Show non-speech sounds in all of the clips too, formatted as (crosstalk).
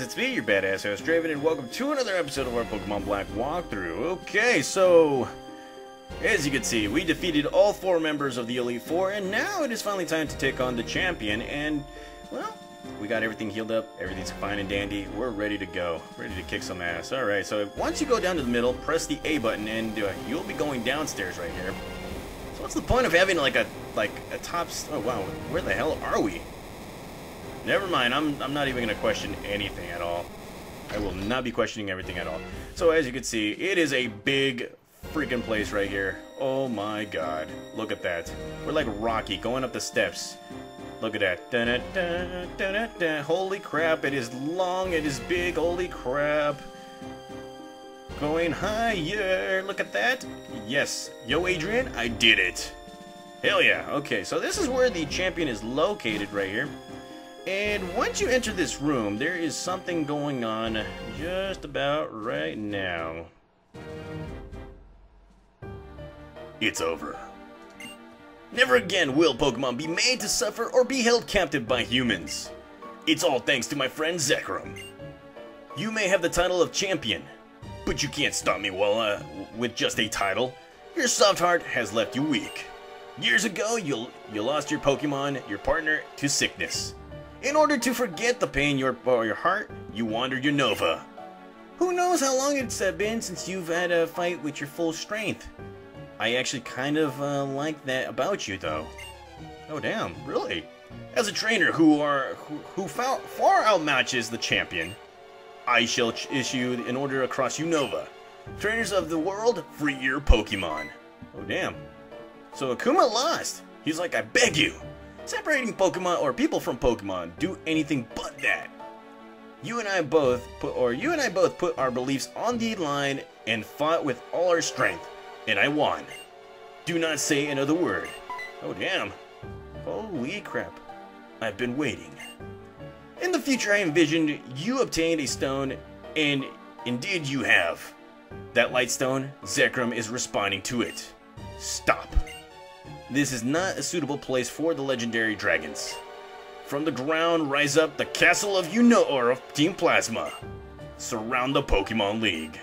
guys, it's me, your badass host, Draven, and welcome to another episode of our Pokemon Black walkthrough. Okay, so, as you can see, we defeated all four members of the Elite Four, and now it is finally time to take on the champion, and, well, we got everything healed up, everything's fine and dandy, we're ready to go, ready to kick some ass. Alright, so once you go down to the middle, press the A button, and uh, you'll be going downstairs right here. So what's the point of having, like, a, like, a top... Oh, wow, where the hell are we? Never mind, I'm, I'm not even going to question anything at all. I will not be questioning everything at all. So as you can see, it is a big freaking place right here. Oh my god. Look at that. We're like Rocky going up the steps. Look at that. Dun -dun -dun, dun. Holy crap, it is long, it is big, holy crap. Going higher, look at that. Yes. Yo, Adrian, I did it. Hell yeah. Okay, so this is where the champion is located right here. And once you enter this room, there is something going on just about right now. It's over. Never again will Pokemon be made to suffer or be held captive by humans. It's all thanks to my friend Zekrom. You may have the title of champion, but you can't stop me while, uh, with just a title. Your soft heart has left you weak. Years ago, you, you lost your Pokemon, your partner, to sickness. In order to forget the pain your, or your heart, you wandered Unova. Who knows how long it's uh, been since you've had a fight with your full strength. I actually kind of uh, like that about you, though. Oh, damn, really? As a trainer who are who, who far outmatches the champion, I shall issue an order across Unova. Trainers of the world, free your Pokemon. Oh, damn. So Akuma lost. He's like, I beg you, Separating Pokemon or people from Pokemon do anything but that. You and I both put or you and I both put our beliefs on the line and fought with all our strength, and I won. Do not say another word. Oh damn. Holy crap. I've been waiting. In the future I envisioned you obtained a stone, and indeed you have. That light stone, Zekrom is responding to it. Stop. This is not a suitable place for the legendary dragons. From the ground rise up the castle of Uno or of Team Plasma. Surround the Pokemon League.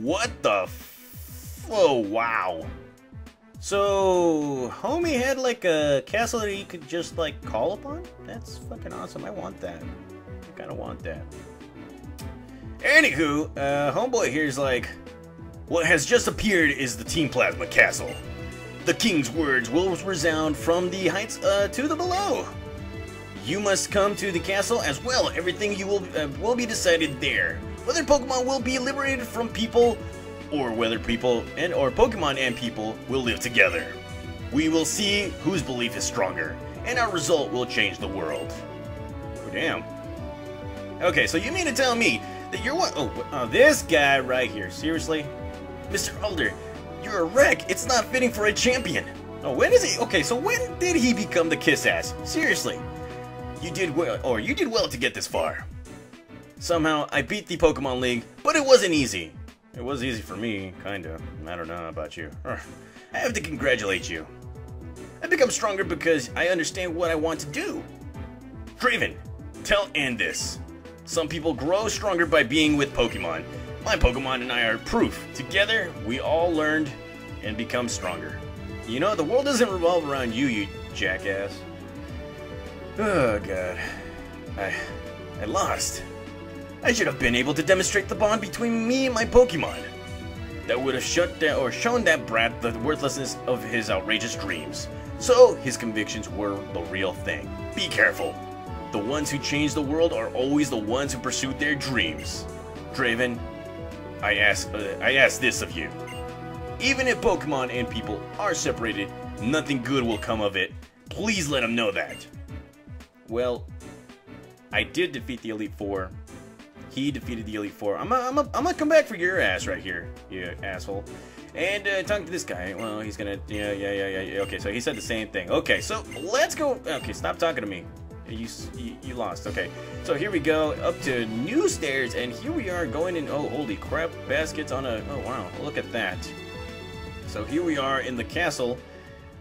What the Oh, wow. So, homie had like a castle that he could just like call upon? That's fucking awesome. I want that. I kinda want that. Anywho, uh, homeboy here's like, what has just appeared is the Team Plasma Castle. The king's words will resound from the heights uh, to the below. You must come to the castle as well. Everything you will uh, will be decided there whether Pokemon will be liberated from people or whether people and or Pokemon and people will live together. We will see whose belief is stronger, and our result will change the world. Oh, damn. Okay, so you mean to tell me that you're what? Oh, oh, this guy right here. Seriously? Mr. Alder, you're a wreck. It's not fitting for a champion. Oh, when is he? Okay, so when did he become the kiss ass? Seriously. You did well, or you did well to get this far. Somehow, I beat the Pokemon League, but it wasn't easy. It was easy for me, kinda. I don't know about you. (laughs) I have to congratulate you. I become stronger because I understand what I want to do. Draven, tell N this. Some people grow stronger by being with Pokemon. My Pokemon and I are proof. Together, we all learned and become stronger. You know, the world doesn't revolve around you, you jackass. Oh, God. I... I lost. I should have been able to demonstrate the bond between me and my Pokemon. That would have shut down or shown that brat the worthlessness of his outrageous dreams. So, his convictions were the real thing. Be careful. The ones who change the world are always the ones who pursued their dreams. Draven, I ask, uh, I ask this of you. Even if Pokemon and people are separated, nothing good will come of it. Please let them know that. Well, I did defeat the Elite Four. He defeated the Elite Four. I'm gonna I'm I'm come back for your ass right here, you asshole. And uh, talking to this guy, well, he's gonna, yeah, yeah, yeah, yeah. Okay, so he said the same thing. Okay, so let's go. Okay, stop talking to me. You, you, you lost. Okay, so here we go up to new stairs, and here we are going in. Oh, holy crap! Baskets on a. Oh wow, look at that. So here we are in the castle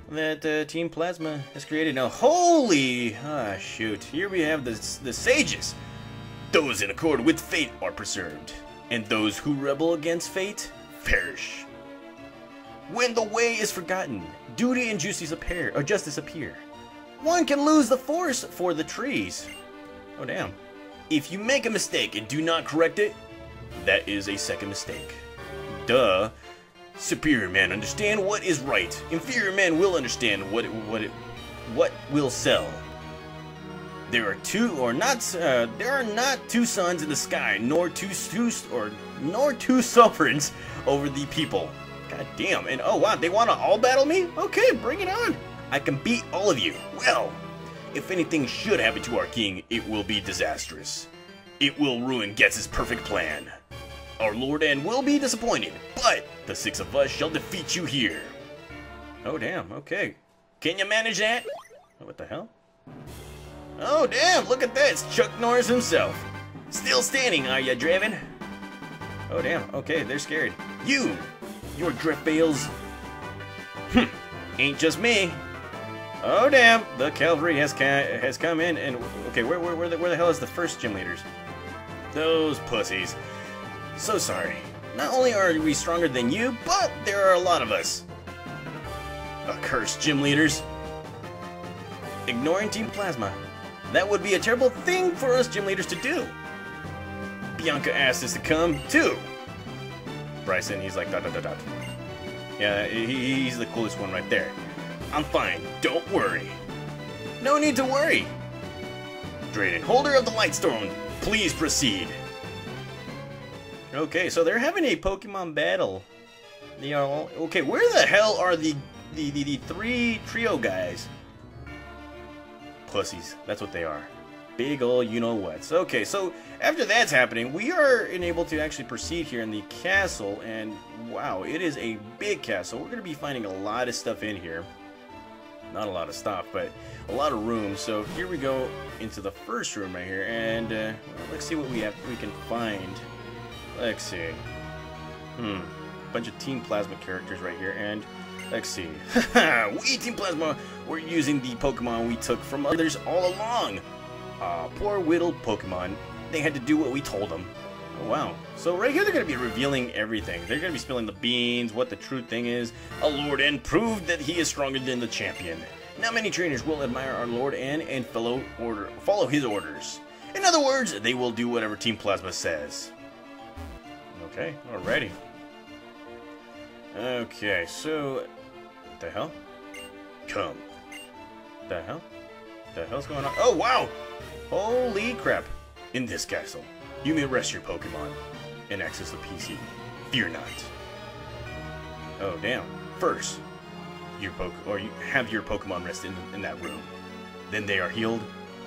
that uh, Team Plasma has created. Now, holy, ah, shoot! Here we have the the sages. Those in accord with fate are preserved, and those who rebel against fate perish. When the way is forgotten, duty and justice appear, or justice appear. One can lose the forest for the trees. Oh damn. If you make a mistake and do not correct it, that is a second mistake. Duh. Superior men understand what is right. Inferior men will understand what it, what it, what will sell. There are two, or not, uh, there are not two suns in the sky, nor two, two or nor two (laughs) sovereigns over the people. God damn. And oh wow, they want to all battle me? Okay, bring it on. I can beat all of you. Well, if anything should happen to our king, it will be disastrous. It will ruin Ghetsis's perfect plan. Our Lord N will be disappointed, but the six of us shall defeat you here. Oh damn, okay. Can you manage that? What the hell? Oh damn, look at that, it's Chuck Norris himself. Still standing, are you, Draven? Oh damn, okay, they're scared. You! Your drift bales. Hm, ain't just me. Oh damn, the cavalry has has come in and okay, where where where the, where the hell is the first gym leaders? Those pussies. So sorry. Not only are we stronger than you, but there are a lot of us. Accursed gym leaders. Ignoring Team Plasma. That would be a terrible thing for us gym leaders to do. Bianca asked us to come, too. Brycen, he's like, dot, dot, dot, dot. Yeah, he, he's the coolest one right there. I'm fine, don't worry. No need to worry. Draven, holder of the Lightstone, please proceed. Okay, so they're having a Pokemon battle. They are all, okay, where the hell are the, the, the, the three trio guys? Pussies, that's what they are big ol' you-know-whats. Okay, so after that's happening, we are enabled to actually proceed here in the castle, and wow, it is a big castle. We're going to be finding a lot of stuff in here. Not a lot of stuff, but a lot of room. So here we go into the first room right here, and uh, let's see what we have. We can find. Let's see. Hmm, a bunch of Team Plasma characters right here, and let's see. (laughs) we Team Plasma, we're using the Pokemon we took from others all along. Uh, poor Whittle Pokemon. They had to do what we told them. Oh, wow. So right here they're going to be revealing everything. They're going to be spilling the beans, what the true thing is. Our Lord N proved that he is stronger than the champion. Now many trainers will admire our Lord N and follow, order, follow his orders. In other words, they will do whatever Team Plasma says. Okay, alrighty. Okay, so... The hell? Come. The hell? The hell's going on? Oh, wow! Holy crap. In this castle, you may rest your Pokemon and access the PC. Fear not. Oh, damn. First, your poke or you have your Pokemon rest in, in that room. Then they are healed.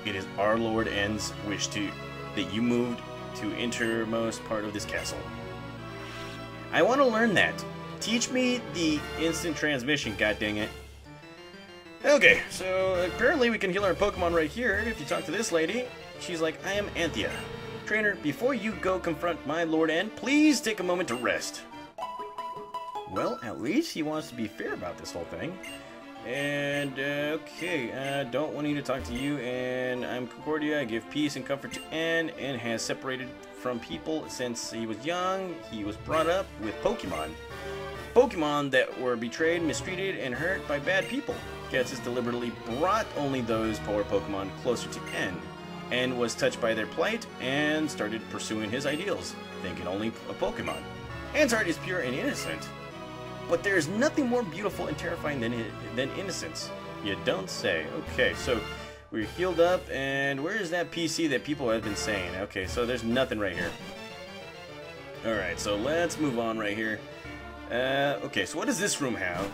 It is our Lord N's wish to that you moved to innermost part of this castle. I want to learn that. Teach me the instant transmission, god dang it. Okay, so apparently we can heal our Pokemon right here if you talk to this lady. She's like, I am Anthea. Trainer, before you go confront my Lord N, please take a moment to rest. Well, at least he wants to be fair about this whole thing. And, uh, okay, uh, don't want you to talk to you, and I'm Concordia. I give peace and comfort to N. N has separated from people since he was young. He was brought up with Pokemon. Pokemon that were betrayed, mistreated, and hurt by bad people. Ghetsis deliberately brought only those poor Pokemon closer to N, and was touched by their plight and started pursuing his ideals, thinking only of Pokemon. N's heart is pure and innocent, but there is nothing more beautiful and terrifying than, than innocence. You don't say. Okay, so we're healed up, and where is that PC that people have been saying? Okay, so there's nothing right here. Alright, so let's move on right here. Uh, okay, so what does this room have?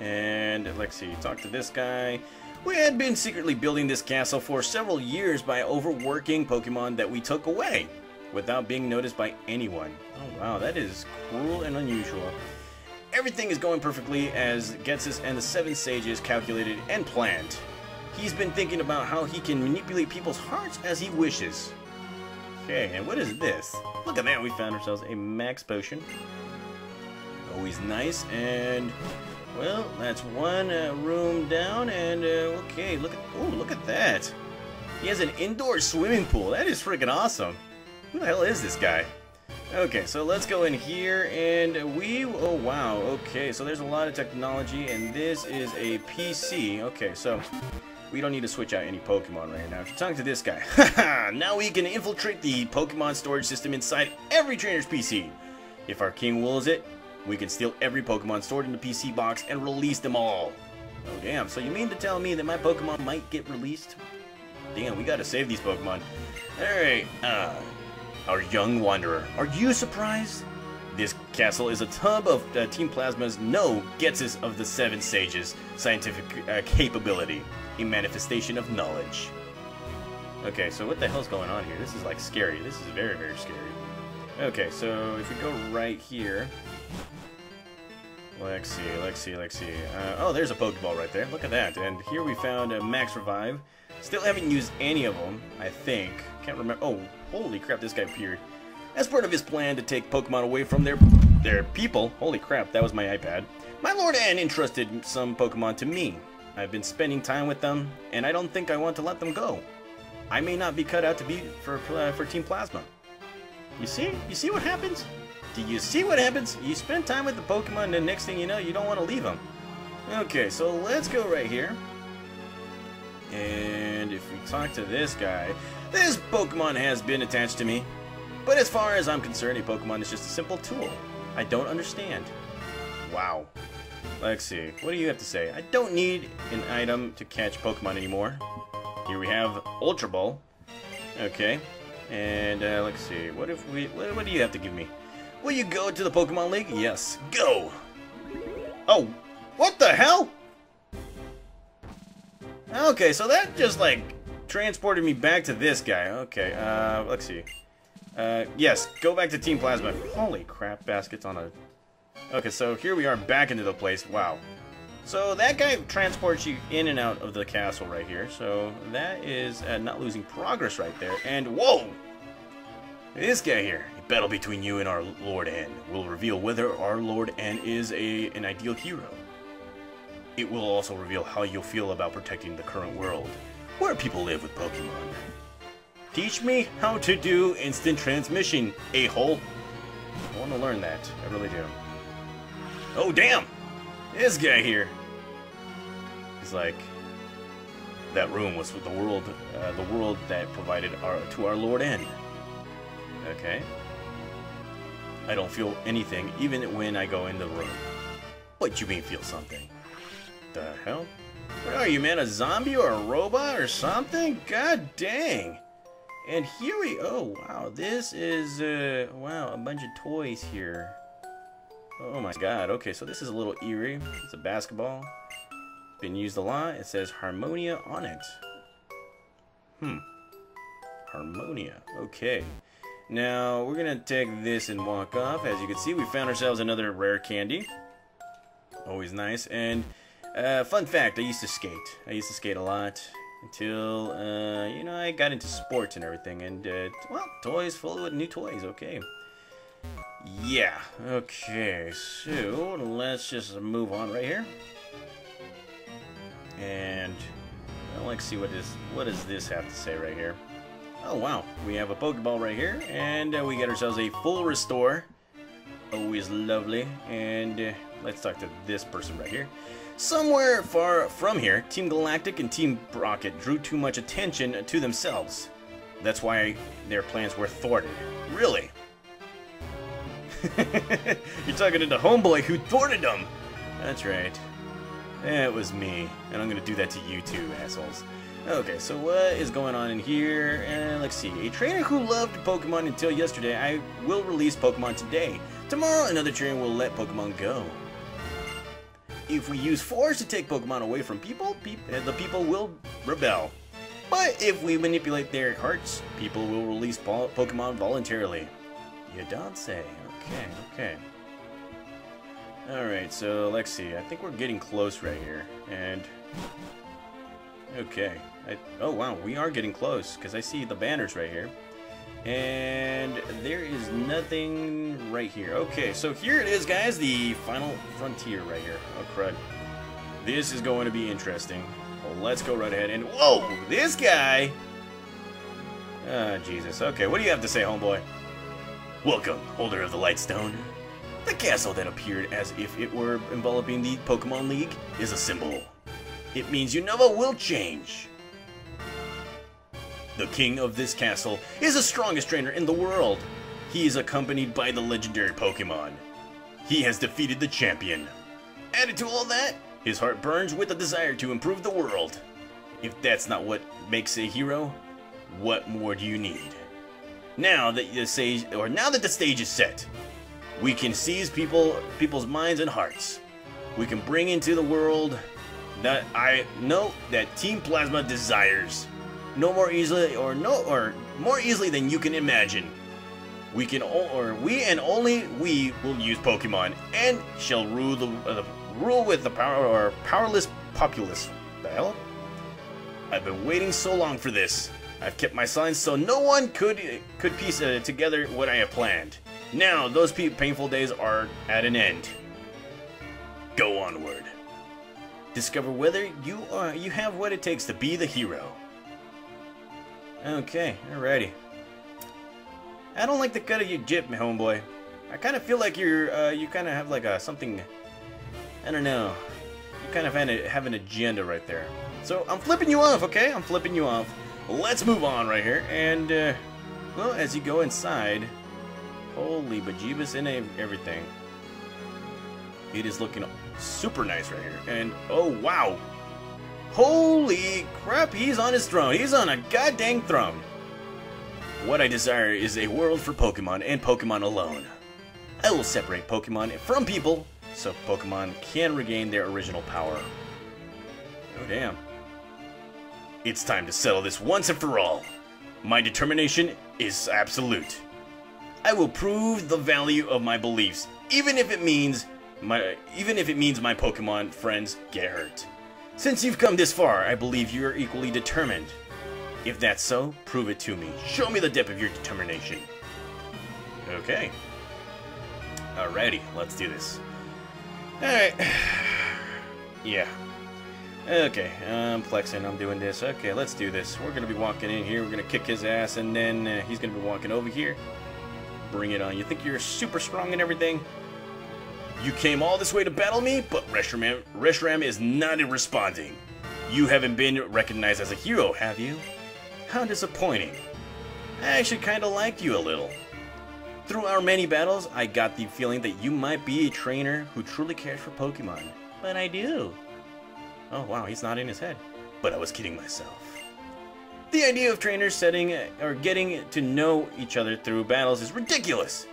And let's see, talk to this guy. We had been secretly building this castle for several years by overworking Pokemon that we took away, without being noticed by anyone. Oh wow, that is cruel and unusual. Everything is going perfectly as Ghetsis and the Seven Sages calculated and planned. He's been thinking about how he can manipulate people's hearts as he wishes. Okay, and what is this? Look at that, we found ourselves a max potion. Always nice, and well, that's one uh, room down, and uh, okay, look at oh, look at that. He has an indoor swimming pool. That is freaking awesome. Who the hell is this guy? Okay, so let's go in here, and we oh wow, okay, so there's a lot of technology, and this is a PC. Okay, so we don't need to switch out any Pokemon right now. Talk to this guy, (laughs) now we can infiltrate the Pokemon storage system inside every trainer's PC. If our king wills it, we can steal every Pokemon stored in the PC box and release them all. Oh damn, so you mean to tell me that my Pokemon might get released? Damn, we gotta save these Pokemon. Alright, uh, our young wanderer. Are you surprised? This castle is a tub of uh, Team Plasma's no Ghetsis of the Seven Sages scientific uh, capability, a manifestation of knowledge. Okay, so what the hell's going on here? This is like scary. This is very, very scary. Okay, so if we go right here, Let's see, let's see, let's see. Uh, oh, there's a Pokeball right there. Look at that. And here we found a Max Revive. Still haven't used any of them, I think. Can't remember. Oh, holy crap, this guy appeared. As part of his plan to take Pokemon away from their their people, holy crap, that was my iPad, my Lord N entrusted some Pokemon to me. I've been spending time with them, and I don't think I want to let them go. I may not be cut out to be for, uh, for Team Plasma. You see? You see what happens? Do you see what happens? You spend time with the Pokemon, and the next thing you know, you don't want to leave them. Okay, so let's go right here. And if we talk to this guy, this Pokemon has been attached to me. But as far as I'm concerned, a Pokemon is just a simple tool. I don't understand. Wow. Let's see. What do you have to say? I don't need an item to catch Pokemon anymore. Here we have Ultra Ball. Okay. And uh, let's see. What if we? What, what do you have to give me? Will you go to the Pokemon League? Yes. Go! Oh, what the hell? Okay, so that just, like, transported me back to this guy. Okay, uh, let's see. Uh, yes, go back to Team Plasma. Holy crap, baskets on a... Okay, so here we are back into the place. Wow. So that guy transports you in and out of the castle right here. So that is uh, not losing progress right there. And whoa! This guy here battle between you and our Lord N will reveal whether our Lord N is a, an ideal hero. It will also reveal how you'll feel about protecting the current world, where people live with Pokemon. Teach me how to do instant transmission, a-hole. I want to learn that. I really do. Oh, damn! This guy here. He's like, that room was with the world, uh, the world that provided our to our Lord N. Okay. I don't feel anything, even when I go in the room. What you mean feel something? The hell? What are you, man? A zombie or a robot or something? God dang! And here we... Oh, wow. This is, uh... Wow, a bunch of toys here. Oh my god. Okay, so this is a little eerie. It's a basketball. Been used a lot. It says Harmonia on it. Hmm. Harmonia. Okay. Now, we're going to take this and walk off. As you can see, we found ourselves another rare candy. Always nice. And Uh, fun fact, I used to skate. I used to skate a lot until, uh, you know, I got into sports and everything. And, uh, well, toys full of new toys, okay. Yeah, okay, so let's just move on right here. And, well, let's see what this, what does this have to say right here. Oh, wow, we have a Pokeball right here, and uh, we get ourselves a full restore. Always lovely, and uh, let's talk to this person right here. Somewhere far from here, Team Galactic and Team Rocket drew too much attention to themselves. That's why their plans were thwarted. Really? (laughs) You're talking to the homeboy who thwarted them. That's right. It was me, and I'm gonna do that to you too, assholes. Okay, so what is going on in here? And let's see. A trainer who loved Pokemon until yesterday, I will release Pokemon today. Tomorrow, another trainer will let Pokemon go. If we use force to take Pokemon away from people, pe uh, the people will rebel. But if we manipulate their hearts, people will release Pokemon voluntarily. You don't say. Okay, okay. Alright, so let's see. I think we're getting close right here. And... Okay. I, oh, wow. We are getting close, because I see the banners right here. And there is nothing right here. Okay, so here it is, guys. The final frontier right here. Oh, crud. This is going to be interesting. Let's go right ahead and... Whoa! This guy! Ah, oh, Jesus. Okay, what do you have to say, homeboy? Welcome, holder of the Lightstone. The castle that appeared as if it were enveloping the Pokemon League is a symbol. It means Unova will change. The king of this castle is the strongest trainer in the world. He is accompanied by the legendary Pokemon. He has defeated the champion. Added to all that, his heart burns with a desire to improve the world. If that's not what makes a hero, what more do you need? Now that the stage, or now that the stage is set, we can seize people, people's minds and hearts. We can bring into the world that I know that Team Plasma desires. No more easily, or no, or more easily than you can imagine. We can, or we and only we will use Pokemon, and shall rule the uh, rule with the power or powerless populace. The hell? I've been waiting so long for this. I've kept my silence so no one could could piece uh, together what I have planned. Now, those painful days are at an end. Go onward. Discover whether you are you have what it takes to be the hero. Okay, alrighty. I don't like the cut of your jib, my homeboy. I kind of feel like you're, uh, you kind of have like a something, I don't know. You kind of have, an agenda right there. So I'm flipping you off, okay? I'm flipping you off let's move on right here. And, uh, well, as you go inside, holy bejeebus and everything. It is looking super nice right here. And, oh, wow. Holy crap, he's on his throne. He's on a goddamn throne. What I desire is a world for Pokemon and Pokemon alone. I will separate Pokemon from people so Pokemon can regain their original power. Oh, damn. It's time to settle this once and for all. My determination is absolute. I will prove the value of my beliefs, even if it means my even if it means my Pokemon friends get hurt. Since you've come this far, I believe you are equally determined. If that's so, prove it to me. Show me the depth of your determination. Okay. Alrighty, let's do this. Alright. (sighs) yeah, Okay, I'm flexing, I'm doing this. Okay, let's do this. We're gonna be walking in here, we're gonna kick his ass, and then uh, he's gonna be walking over here. Bring it on. You think you're super strong and everything? You came all this way to battle me, but Reshiram, Reshiram is not responding. You haven't been recognized as a hero, have you? How disappointing. I actually kinda liked you a little. Through our many battles, I got the feeling that you might be a trainer who truly cares for Pokemon. But I do. Oh wow, he's not in his head. But I was kidding myself. The idea of trainers setting uh, or getting to know each other through battles is ridiculous.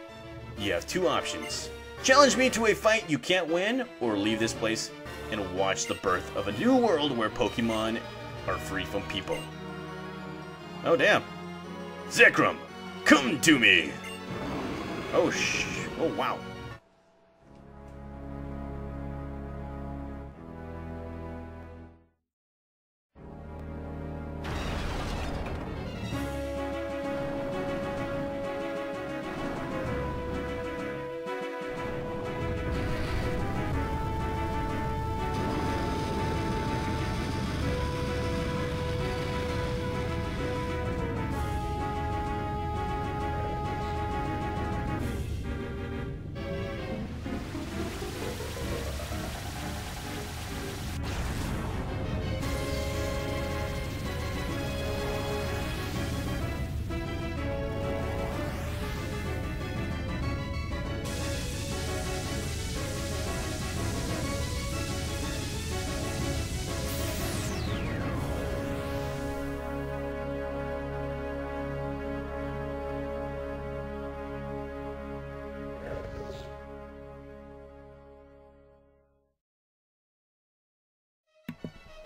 You have two options. Challenge me to a fight you can't win, or leave this place and watch the birth of a new world where Pokemon are free from people. Oh damn. Zekrom, come to me! Oh sh... Oh wow.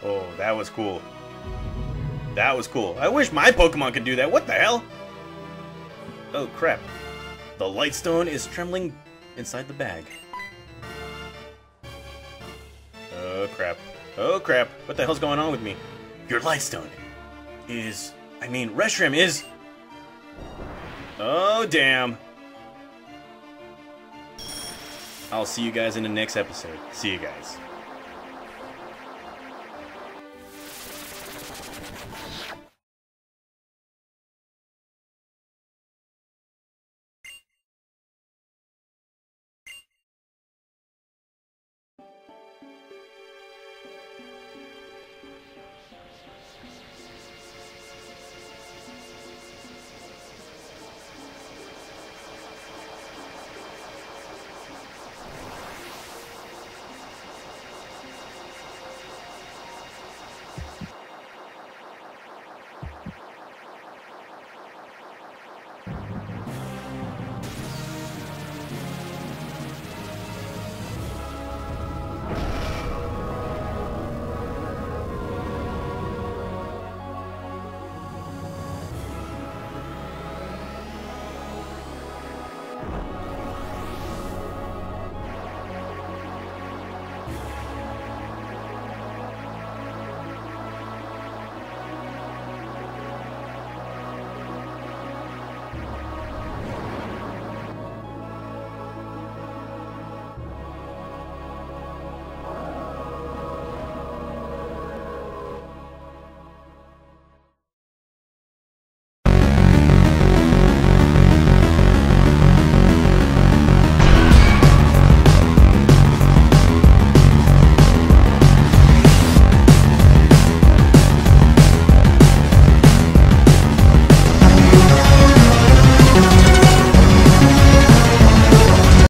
Oh, that was cool. That was cool. I wish my Pokemon could do that. What the hell? Oh, crap. The Lightstone is trembling inside the bag. Oh, crap. Oh, crap. What the hell's going on with me? Your Lightstone is... I mean, Reshiram is... Oh, damn. I'll see you guys in the next episode. See you guys.